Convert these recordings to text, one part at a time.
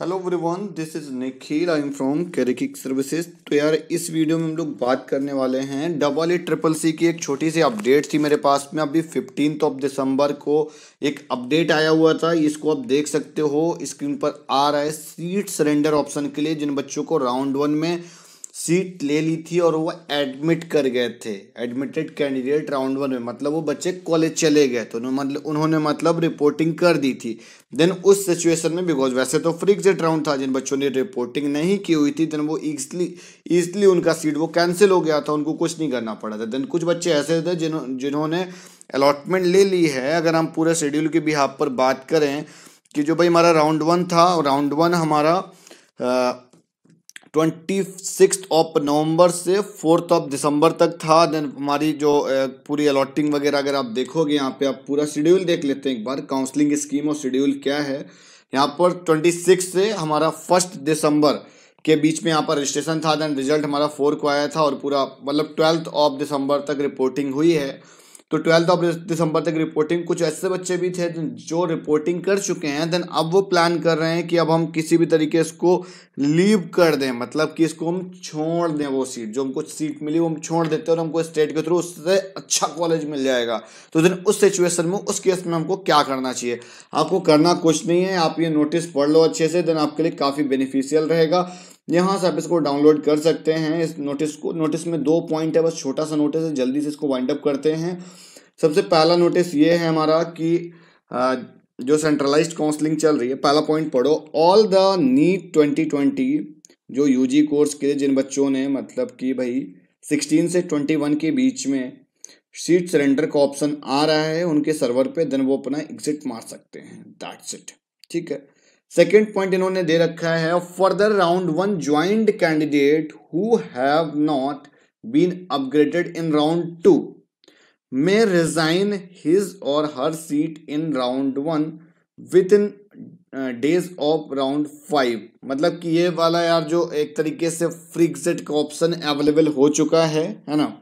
Hello everyone this is Nikhil I am from कैरिकिक services तो यार, इस वीडियो में हम लोग बात करने वाले हैं डबल ए ट्रिपल सी की एक छोटी सी अपडेट थी मेरे पास में। अभी फिफ्टीन ऑफ़ दिसंबर को एक अपडेट आया हुआ था। इसको आप देख सकते हो। स्क्रीन पर आ रहा है सीट सरेंडर ऑप्शन के लिए जिन बच्चों को राउंड वन में सीट ले ली थी और वो एडमिट कर गए थे। एडमिटेड कैंडिडेट राउंड वन में। मतलब वो बच्चे कॉलेज चले गए तो मतलब उन्होंने मतलब रिपोर्टिंग कर दी थी। देन उस सिचुएशन में बिकॉज़ वैसे तो फ्री एग्जिट राउंड था। जिन बच्चों ने रिपोर्टिंग नहीं की हुई थी देन वो ईजली ईजली उनका सीट वो कैंसिल हो गया था। उनको कुछ नहीं करना पड़ा था। देन कुछ बच्चे ऐसे थे जिन्हों, जिन्होंने अलॉटमेंट ले ली है। अगर हम पूरे शेड्यूल के बिहाब पर बात करें कि जो भाई हमारा राउंड वन था राउंड वन हमारा ट्वेंटी सिक्स ऑफ़ नवंबर से फोर्थ ऑफ़ दिसंबर तक था। देन हमारी जो पूरी अलॉटिंग वगैरह अगर आप देखोगे, यहाँ पे आप पूरा शेड्यूल देख लेते हैं एक बार। काउंसलिंग स्कीम और शेड्यूल क्या है? यहाँ पर ट्वेंटी सिक्स से हमारा फ़र्स्ट दिसंबर के बीच में यहाँ पर रजिस्ट्रेशन था। देन रिज़ल्ट हमारा फोर को आया था और पूरा मतलब ट्वेल्थ ऑफ़ दिसंबर तक रिपोर्टिंग हुई है। तो ट्वेल्थ ऑफ़ दिसंबर तक रिपोर्टिंग कुछ ऐसे बच्चे भी थे जो रिपोर्टिंग कर चुके हैं देन अब वो प्लान कर रहे हैं कि अब हम किसी भी तरीके इसको लीव कर दें मतलब कि इसको हम छोड़ दें वो सीट जो हमको सीट मिली वो हम छोड़ देते हैं और हमको स्टेट के थ्रू उससे अच्छा कॉलेज मिल जाएगा। तो देन उस सिचुएशन में, उस केस में हमको क्या करना चाहिए? आपको करना कुछ नहीं है, आप ये नोटिस पढ़ लो अच्छे से देन आपके लिए काफ़ी बेनिफिशियल रहेगा। यहाँ से आप इसको डाउनलोड कर सकते हैं। इस नोटिस को नोटिस में दो पॉइंट है, बस छोटा सा नोटिस है, जल्दी से इसको वाइंड अप करते हैं। सबसे पहला नोटिस ये है हमारा कि जो सेंट्रलाइज्ड काउंसलिंग चल रही है, पहला पॉइंट पढ़ो। All the NEET twenty twenty जो यूजी कोर्स के जिन बच्चों ने मतलब कि भाई सिक्सटीन से ट्वेंटी वन के बीच में सीट सरेंडर का ऑप्शन आ रहा है, उनके सर्वर पे देन वो अपना एग्जिट मार सकते हैं। दैट्स इट ठीक है? सेकेंड पॉइंट इन्होंने दे रखा है further round one joint candidate who have not been upgraded in round two may resign his or her seat in round one within days of round five मतलब कि ये वाला यार जो एक तरीके से फ्रिक्सेट का ऑप्शन अवेलेबल हो चुका है है ना?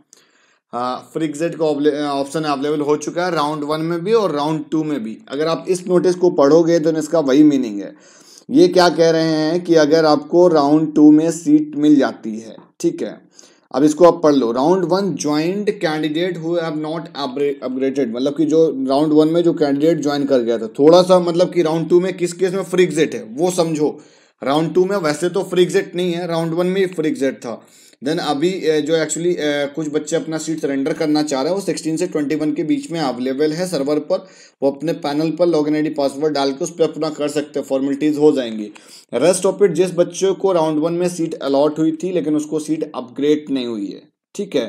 हाँ फ्रिक्सेट का ऑप्शन अवेलेबल हो चुका है राउंड वन में भी और राउंड टू में भी। अगर आप इस नोटिस को पढ़ोगे तो इसका वही मीनिंग है। ये क्या कह रहे हैं कि अगर आपको राउंड टू में सीट मिल जाती है, ठीक है? अब इसको आप पढ़ लो। Round one joint candidate who have not upgraded मतलब कि जो राउंड वन में जो कैंडिडेट ज्वाइन कर गया था। थोड़ा सा मतलब कि राउंड टू में किस केस में फ्री एग्जिट है, वो समझो। राउंड टू में वैसे तो फ्री एग्जिट नहीं है राउंड वन में ही फ्री एग्जिट था। देन अभी जो एक्चुअली कुछ बच्चे अपना सीट सरेंडर करना चाह रहे हैं, वो सिक्सटीन से ट्वेंटी वन के बीच में अवेलेबल है सर्वर पर। वो अपने पैनल पर लॉग इन आई पासवर्ड डाल के उस पर अपना कर सकते हैं फॉर्मेलिटीज़ हो जाएँगी। रेस्ट ऑफ़ इट जिस बच्चे को राउंड वन में सीट अलॉट हुई थी, लेकिन उसको सीट अपग्रेड नहीं हुई है। ठीक है?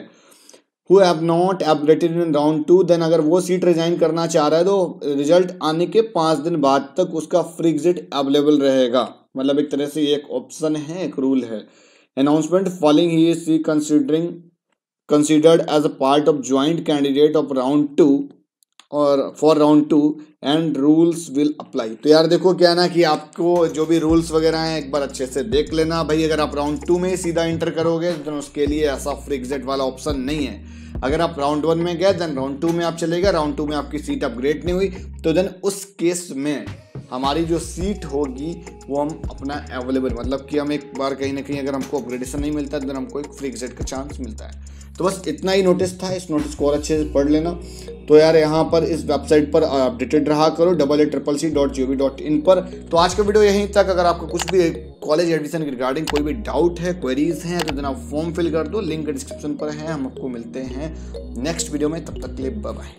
Who have not upgraded in round two then अगर वो सीट रिजाइन करना चाह रहा है तो रिज़ल्ट आने के पाँच दिन बाद तक उसका फ्री एग्जिट अवेलेबल रहेगा। मतलब एक तरह से ये एक ऑप्शन है, एक रूल है। Announcement following he is considering considered as a part of joint candidate of round two और for round two and rules will apply तो यार देखो क्या ना कि आपको जो भी रूल्स वगैरह हैं, एक बार अच्छे से देख लेना। भाई, अगर आप राउंड टू में ही सीधा इंटर करोगे तो उसके लिए ऐसा फ्री एग्जिट वाला ऑप्शन नहीं है। अगर आप राउंड वन में गए देन राउंड टू में आप चले गए राउंड टू में आपकी सीट अपग्रेड नहीं हुई तो देन उस केस में हमारी जो सीट होगी, वो हम अपना अवेलेबल मतलब कि हम एक बार कहीं ना कहीं अगर हमको अपग्रेडेशन नहीं मिलता है तो हमको एक फ्री एग्जिट का चांस मिलता है। तो बस इतना ही नोटिस था, इस नोटिस को और अच्छे से पढ़ लेना। तो यार, यहाँ पर इस वेबसाइट पर अपडेटेड रहा करो double A triple C dot G O V dot in पर। तो आज का वीडियो यहीं तक। अगर आपको कुछ भी कॉलेज एडमिशन रिगार्डिंग कोई भी डाउट है क्वेरीज हैं तो आप फॉर्म फिल कर दो। लिंक डिस्क्रिप्शन पर है। हम आपको मिलते हैं नेक्स्ट वीडियो में। तब तक के लिए बाय